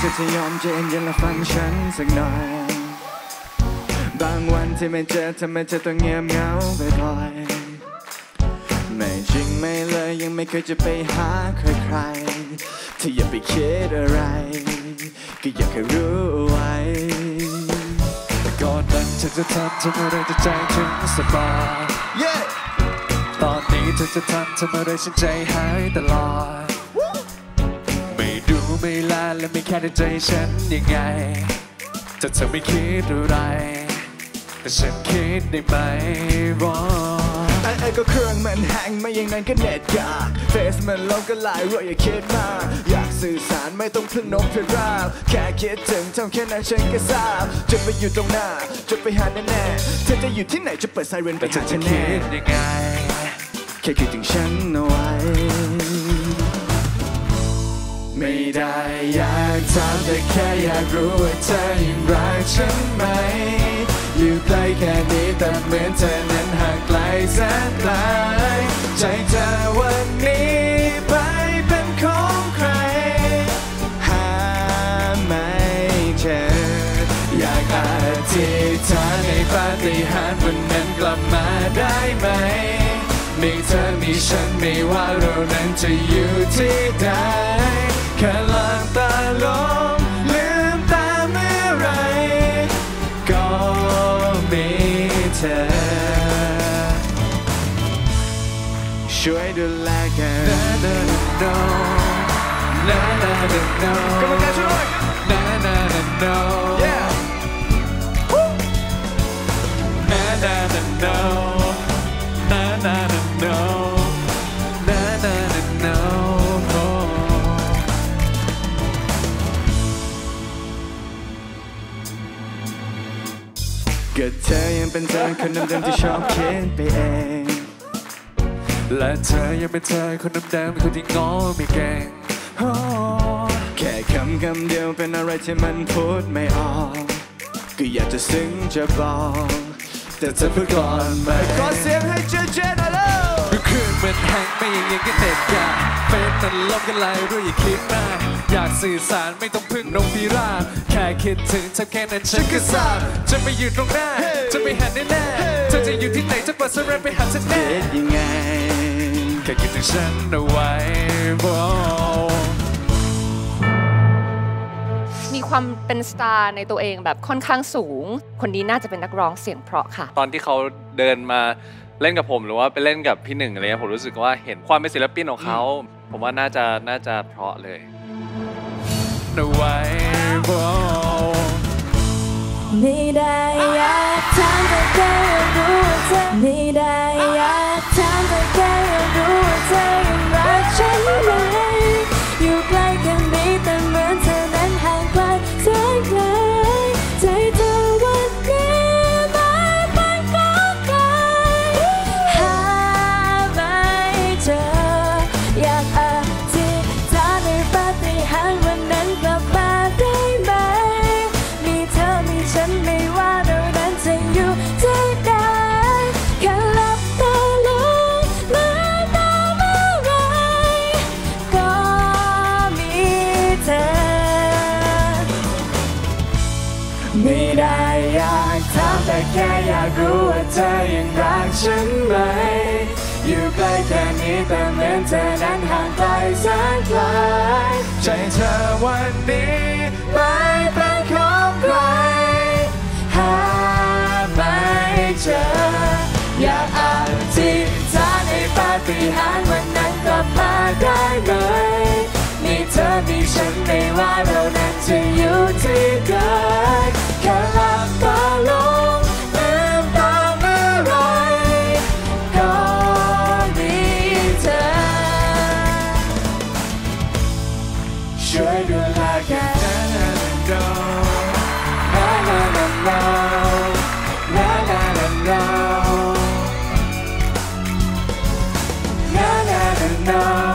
เธอจะยอมใจเย็นๆและฟังฉันสักหน่อย บางวันที่ไม่เจอทำไมเธอต้องเงียบเหงาไปบ่อยๆไม่จริงไม่เลยยังไม่เคยจะไปหาใครๆที่อย่าไปคิดอะไร ก็อยากให้รู้ไว้ก่อนนั้นเธอจะทำทำอะไรจะใจถึงสบาย Yeah ตอนนี้เธอจะทำทำอะไรฉันใจหายตลอด ไม่ดูไม่ลาและไม่แค่ในใจฉันยังไงถ้าเธอไม่คิดอะไร แต่ฉันคิดได้ไหมว่าไอ้ไอ้ก็เครื่องมันแห้งไม่อย่างนั้นก็เน็ตกากเฟซมันลงก็ไลน์ว่าอย่าคิดมาก อยากสื่อสารไม่ต้องพึ่งนกพิราบ แค่คิดถึงเท่าแค่นั้นฉันก็ทราบ จะไปอยู่ตรงหน้า จะไปหาแน่ๆเธอจะอยู่ที่ไหนจะเปิดไซเรนไปหาฉันแน่ยังไงแค่คิดถึงฉันเอาไว้ ไม่ได้อยากถามแต่แค่อยากรู้ว่าเธอยังรักฉันไหม อยู่ใกล้แค่นี้แต่เหมือนเธอนั้นห่างไกลแสนไกลใจเธอวันนี้ไปเป็นของใคร หาไม่เจออยากอธิษฐานในปาฏิหาริย์วันนั้นกลับมาได้ไหมมีเธอมีฉันไม่ว่าเรานั้นจะอยู่ที่ใด Sure do like it. Na na na no. Na na na no. Come on, guys, you like. Na na na no. Yeah. Woo. Na na na no. Na na na no. Na na na no. Oh. และเธอยังเป็นเธอคนเดิมๆคนที่ง้อไม่เก่งโอ้แค่คำคำเดียวเป็นอะไรที่มันพูดไม่ออก ก็อยากจะซึ้งจะบอกแต่เธอพูดก่อนไหมขอเสียงให้เจเจหน่อยแล้วก็คืนมันแห้งไม่ยังยังก็เด็ดกาเฟซมันลบกันไลน์รู้อย่าคิดมากอยากสื่อสารไม่ต้องพึ่งนงพิราบแค่คิดถึงเธอแค่นั้นฉันก็ทราบจะไปอยู่ตรงหน้าจะไปหาแน่ๆเธอ จะอยู่ที่ไหนจะเปิดสเรนไปหาฉันแน่ยังไงแค่คิดถึงฉันเอาไว้บอกมีความเป็นสตาร์ในตัวเองแบบค่อนข้างสูง คนนี้น่าจะเป็นนักร้องเสียงเพราะค่ะ ตอนที่เขาเดินมาเล่นกับผมหรือว่าไปเล่นกับพี่หนึ่งอะไรเงี้ยผมรู้สึกว่าเห็นความเป็นศิลปินของเขา ผมว่าน่าจะน่าจะเพราะเลยเอา ไว้บอกไม่ได้อยากถามแต่แค่อยากรู้ว่าเธอไม่ได้อยาก ไม่ได้อยากถามแต่แค่อยากรู้ว่าเธอยังรักฉันไหม อยู่ใกล้แค่นี้แต่เหมือนเธอนั้นห่างไกลแสนไกลใจเธอวันนี้ไม่เป็นของใครหาไม่เจอ อยากอธิษฐานในปาฏิหาริย์วันนั้นกลับมาได้ไหม ธอมีฉันไม่ว่าเรานั้นจะอยู่ที่ใดแค่หลับตาลงลืมตาเมื่อไรก็มีเธอ ช่วยดูแลกันนะนะนะนะนะนะนะนะนะนะนะนะนะนะ